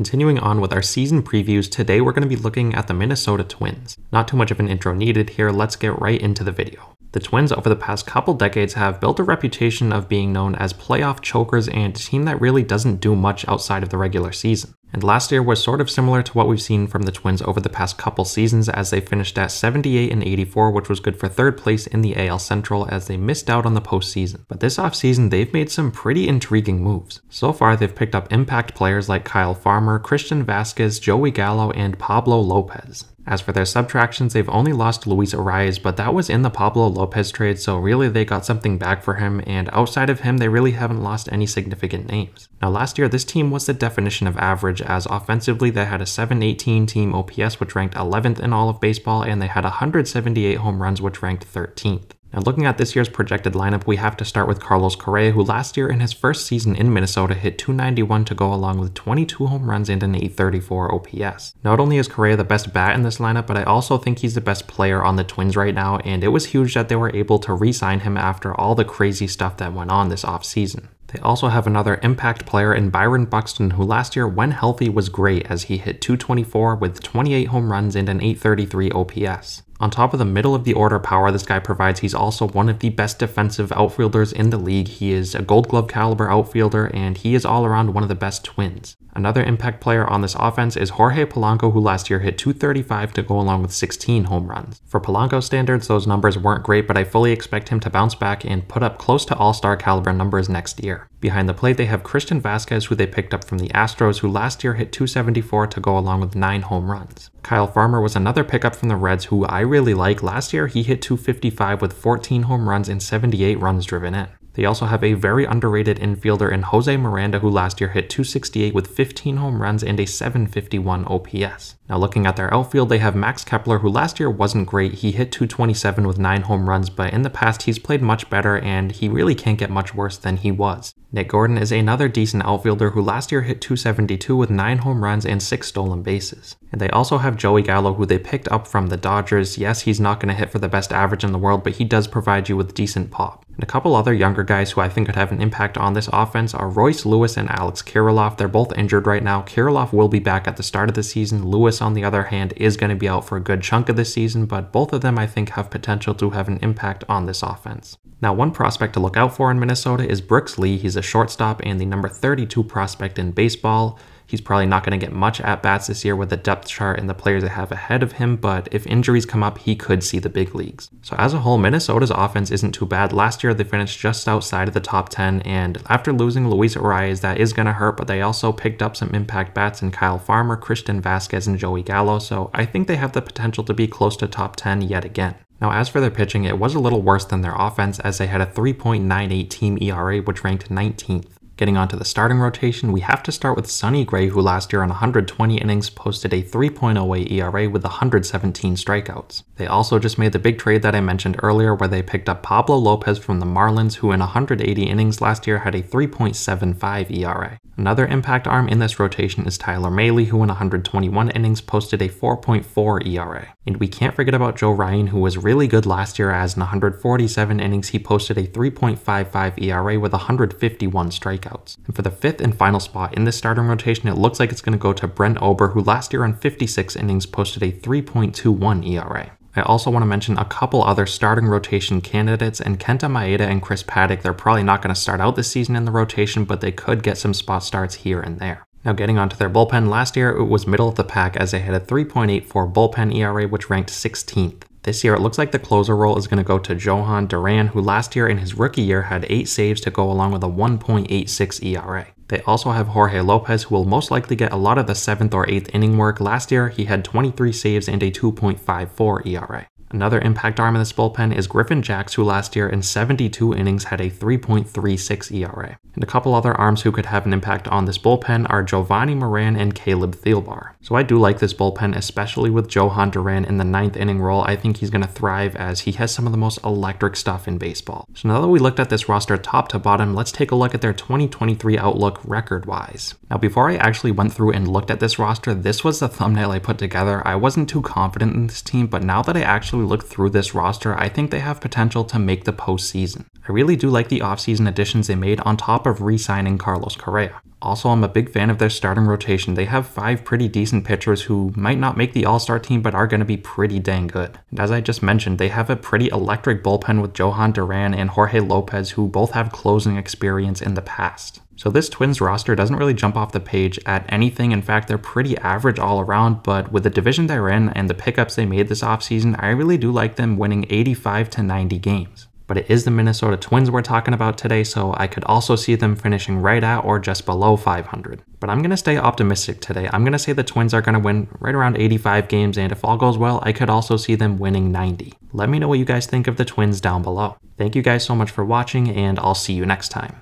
Continuing on with our season previews, today we're going to be looking at the Minnesota Twins. Not too much of an intro needed here, let's get right into the video. The Twins over the past couple decades have built a reputation of being known as playoff chokers and a team that really doesn't do much outside of the regular season. And last year was sort of similar to what we've seen from the Twins over the past couple seasons as they finished at 78 and 84, which was good for third place in the AL Central as they missed out on the postseason. But this offseason, they've made some pretty intriguing moves. So far, they've picked up impact players like Kyle Farmer, Christian Vazquez, Joey Gallo, and Pablo Lopez. As for their subtractions, they've only lost Luis Arraez, but that was in the Pablo Lopez trade, so really they got something back for him, and outside of him, they really haven't lost any significant names. Now last year, this team was the definition of average, as offensively they had a 718 team OPS, which ranked 11th in all of baseball, and they had 178 home runs, which ranked 13th. Now, looking at this year's projected lineup, we have to start with Carlos Correa, who last year in his first season in Minnesota hit 291 to go along with 22 home runs and an 834 OPS. Not only is Correa the best bat in this lineup, but I also think he's the best player on the Twins right now, and it was huge that they were able to re sign him after all the crazy stuff that went on this offseason. They also have another impact player in Byron Buxton, who last year, when healthy, was great as he hit 224 with 28 home runs and an 833 OPS. On top of the middle of the order power this guy provides, he's also one of the best defensive outfielders in the league. He is a gold glove caliber outfielder and he is all around one of the best twins. Another impact player on this offense is Jorge Polanco, who last year hit 235 to go along with 16 home runs. For Polanco standards, those numbers weren't great, but I fully expect him to bounce back and put up close to all star caliber numbers next year. Behind the plate, they have Christian Vazquez, who they picked up from the Astros, who last year hit 274 to go along with 9 home runs. Kyle Farmer was another pickup from the Reds, who I really like. Last year, he hit 255 with 14 home runs and 78 runs driven in. They also have a very underrated infielder in Jose Miranda, who last year hit 268 with 15 home runs and a 751 OPS. Now, looking at their outfield, they have Max Kepler, who last year wasn't great. He hit 227 with 9 home runs, but in the past, he's played much better and he really can't get much worse than he was. Nick Gordon is another decent outfielder who last year hit 272 with 9 home runs and 6 stolen bases. And they also have Joey Gallo, who they picked up from the Dodgers. Yes, he's not going to hit for the best average in the world, but he does provide you with decent pop. And a couple other younger guys who I think could have an impact on this offense are Royce Lewis and Alex Kirilloff. They're both injured right now. Kirilloff will be back at the start of the season. Lewis, on the other hand, is going to be out for a good chunk of the season, but both of them I think have potential to have an impact on this offense. Now, one prospect to look out for in Minnesota is Brooks Lee. He's a shortstop and the number 32 prospect in baseball. He's probably not going to get much at bats this year with the depth chart and the players they have ahead of him, but if injuries come up, he could see the big leagues. So, as a whole, Minnesota's offense isn't too bad. Last year, they finished just outside of the top 10, and after losing Luis Arraez, that is going to hurt, but they also picked up some impact bats in Kyle Farmer, Christian Vazquez, and Joey Gallo, so I think they have the potential to be close to top 10 yet again. Now, as for their pitching, it was a little worse than their offense as they had a 3.98 team ERA, which ranked 19th. Getting onto the starting rotation, we have to start with Sonny Gray, who last year on 120 innings posted a 3.08 ERA with 117 strikeouts. They also just made the big trade that I mentioned earlier, where they picked up Pablo Lopez from the Marlins, who in 180 innings last year had a 3.75 ERA. Another impact arm in this rotation is Tyler Mahle, who in 121 innings posted a 4.4 ERA. And we can't forget about Joe Ryan, who was really good last year, as in 147 innings he posted a 3.55 ERA with 151 strikeouts strikeouts. And for the fifth and final spot in this starting rotation, it looks like it's going to go to Brent Ober, who last year on 56 innings posted a 3.21 ERA. I also want to mention a couple other starting rotation candidates, and Kenta Maeda and Chris Paddack, they're probably not going to start out this season in the rotation, but they could get some spot starts here and there. Now getting onto their bullpen, last year it was middle of the pack as they had a 3.84 bullpen ERA which ranked 16th. This year, it looks like the closer role is going to go to Jhoan Duran, who last year in his rookie year had 8 saves to go along with a 1.86 ERA. They also have Jorge Lopez, who will most likely get a lot of the 7th or 8th inning work. Last year, he had 23 saves and a 2.54 ERA. Another impact arm in this bullpen is Griffin Jax, who last year in 72 innings had a 3.36 ERA. And a couple other arms who could have an impact on this bullpen are Jovani Moran and Caleb Thielbar. So I do like this bullpen, especially with Jhoan Duran in the ninth inning role. I think he's going to thrive as he has some of the most electric stuff in baseball. So now that we looked at this roster top to bottom, let's take a look at their 2023 outlook record-wise. Now before I actually went through and looked at this roster, this was the thumbnail I put together. I wasn't too confident in this team, but now that I actually we look through this roster, I think they have potential to make the postseason. I really do like the offseason additions they made on top of re signing Carlos Correa. Also, I'm a big fan of their starting rotation. They have five pretty decent pitchers who might not make the All Star team but are going to be pretty dang good. And as I just mentioned, they have a pretty electric bullpen with Jhoan Duran and Jorge Lopez, who both have closing experience in the past. So this Twins roster doesn't really jump off the page at anything. In fact, they're pretty average all around, but with the division they're in and the pickups they made this offseason, I really do like them winning 85 to 90 games but it is the Minnesota Twins we're talking about today, so I could also see them finishing right at or just below 500. But I'm going to stay optimistic today. I'm going to say the Twins are going to win right around 85 games, and if all goes well, I could also see them winning 90. Let me know what you guys think of the Twins down below. Thank you guys so much for watching, and I'll see you next time.